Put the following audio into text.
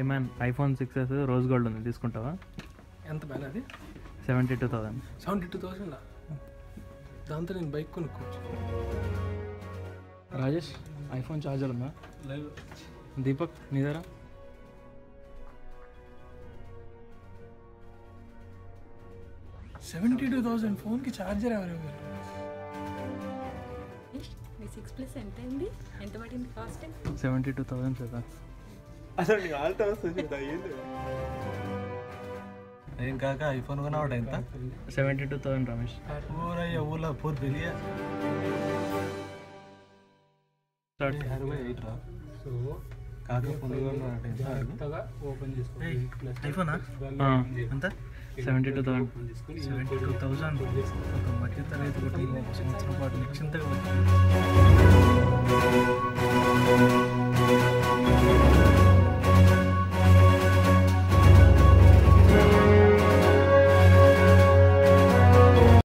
ఏమైనా iPhone six S rose gold ఉంది తీసుకుంటావా? ఎంత బ్యాన్ అది? Seventy two thousand. Seventy two thousand దాంతో నేను బైక్ కొనుక్కోవచ్చు. రాజేష్ ఐఫోన్ ఛార్జర్ ఉందా? దీపక్ నీ దగ్గర? సెవెంటీ టూ థౌసండ్ ఫోన్కి ఛార్జర్ ఎవరు ఇవ్వరు? మీ సిక్స్ ప్లస్ ఎంత అయింది? ఎంత పడింది కాస్ట్ సెవెంటీ టూ థౌసండ్ కదా. అసలు నీకు ఆల్టో వస్తుంది ఏంటి ఏం కాక ఐఫోన్ కొన్నావాడు ఎంత సెవెంటీ టూ థౌసండ్ రమేష్. ఊరయ్య ఊర్లో పూర్ తెలియ స్టార్ట్. సో కాక ఫోన్ కొన్నావాడు ఎంత ఓపెన్ చేసుకో ఐఫోనా ఎంత? Seventy two thousand. Seventy two thousand. ఒక మధ్య తరగతి సంవత్సరం పాటు నిశ్చింతగా.